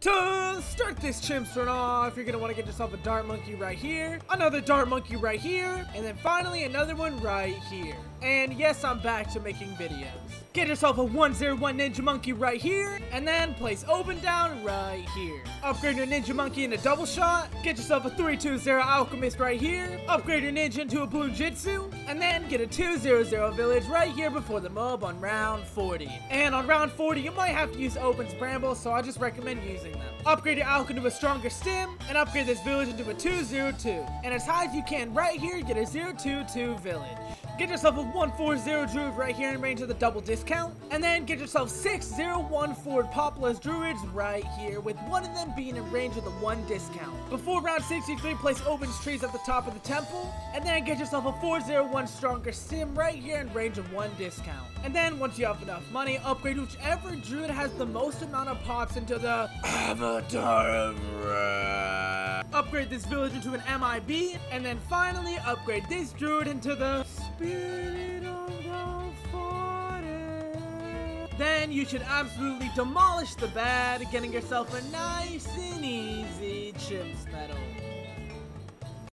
To start this chimps run off, you're gonna want to get yourself a dart monkey right here, another dart monkey right here, and then finally another one right here. And yes, I'm back to making videos. Get yourself a 101 Ninja Monkey right here, and then place Obyn down right here. Upgrade your Ninja Monkey into double shot, get yourself a 320 Alchemist right here, upgrade your Ninja into a Bloonjitsu, and then get a 200 Village right here before the MOAB on round 40. And on round 40, you might have to use Obyn's Bramble, so I just recommend using them. Upgrade your Alch into a stronger stim, and upgrade this village into a 202. And as high as you can right here, get a 022 village. Get yourself a 140 druid right here in range of the double discount. And then get yourself 601 Poplust druids right here, with one of them being in range of the one discount. Before round 63, place Obyn's trees at the top of the temple. And then get yourself a 401 stronger sim right here in range of one discount. And then once you have enough money, upgrade whichever druid has the most amount of pops into the Avatar. Upgrade this village into an MIB, and then finally upgrade this druid into the Spirit of the Forest. Then you should absolutely demolish the BAD, getting yourself a nice and easy chimps medal.